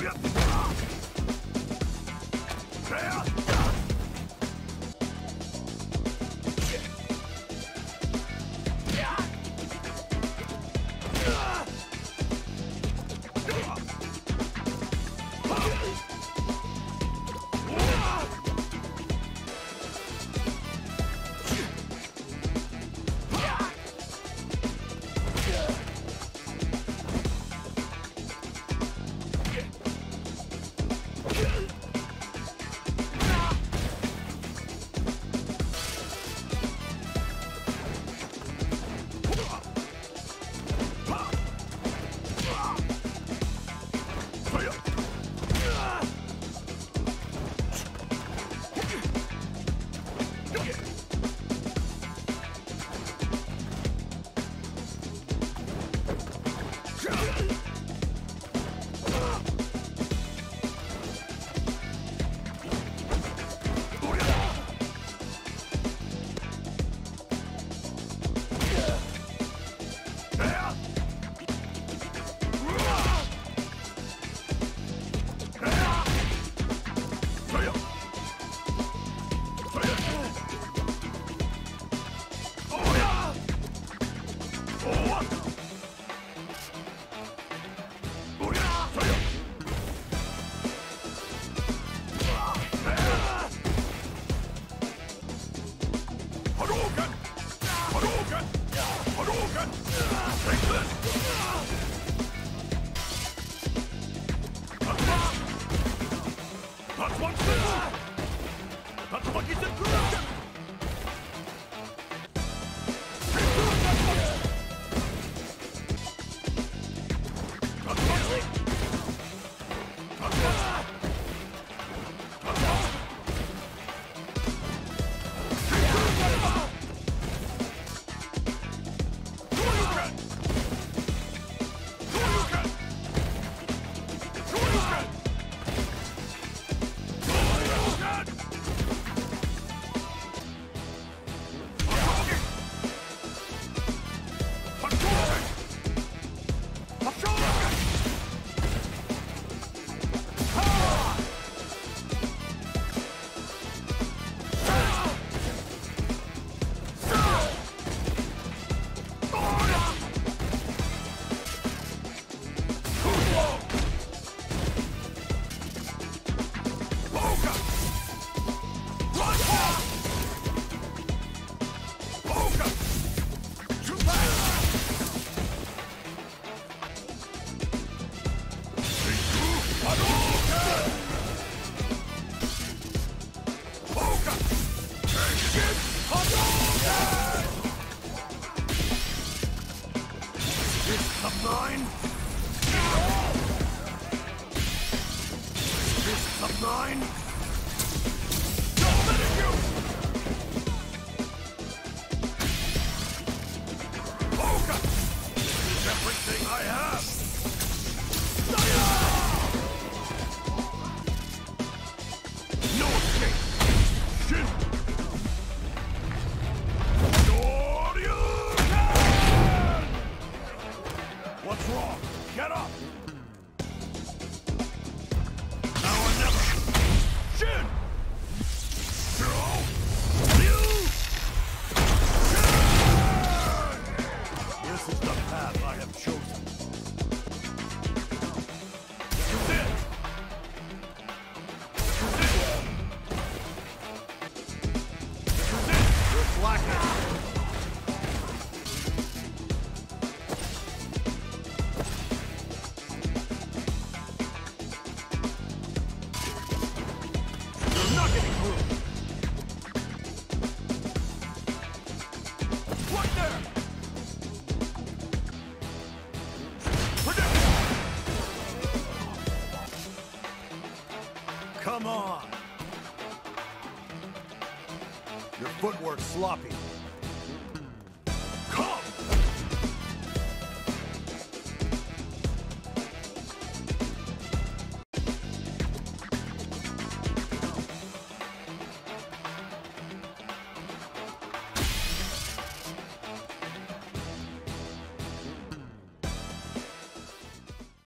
Yep. It's a girl! this? Is this of? strong. Get up! Come on! Your footwork's sloppy.